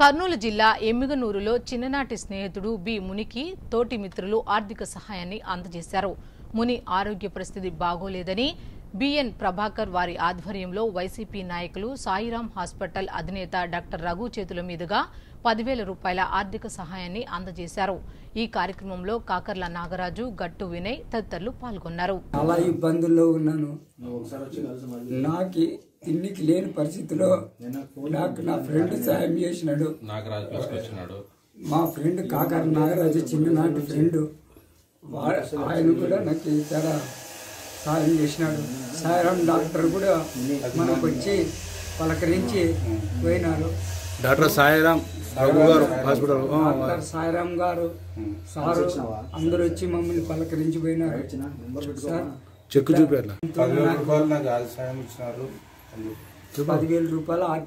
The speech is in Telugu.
కర్నూలు జిల్లా ఎమ్మిగనూరులో చిన్ననాటి స్నేహితుడు బి మునికి తోటి మిత్రులు ఆర్థిక సహాయాన్ని అందజేశారు. ముని ఆరోగ్య పరిస్థితి బాగోలేదని బిఎన్ ప్రభాకర్ వారి ఆధ్వర్యంలో వైసీపీ నాయకులు సాయిరాం హాస్పిటల్ అధినేత డాక్టర్ రఘు చేతుల మీదుగా పదివేల రూపాయల ఆర్థిక సహాయాన్ని అందజేశారు. ఈ కార్యక్రమంలో కాకర్ల నాగరాజు గట్టు వినయ్ తదితరులు పాల్గొన్నారు. చాలా ఇబ్బందుల్లో ఉన్నాను. నాకు తిండికి లేని పరిస్థితిలో నాకు నా ఫ్రెండ్ సాయం చేసినాడు. మా ఫ్రెండ్ కాకర నాగరాజు చిన్ననాటి ఫ్రెండ్. ఆయన కూడా నాకు చాలా సాయం చేసినాడు. సాయం డాక్టర్ కూడా మనకు వచ్చి పలకరించి పోయినారు డాక్టర్ సాయిరామ్ రఘు గారు హాస్పిటల్. డాక్టర్ సాయిరామ్ గారు సారు అందరూ వచ్చి మమ్మల్ని పలకరించి పోయినారు. సార్ చెక్కు చూపి అట్లా. పదివేల రూపాయలు నాకు ఆదాయం ఇచ్చినారు. పదివేల రూపాయలు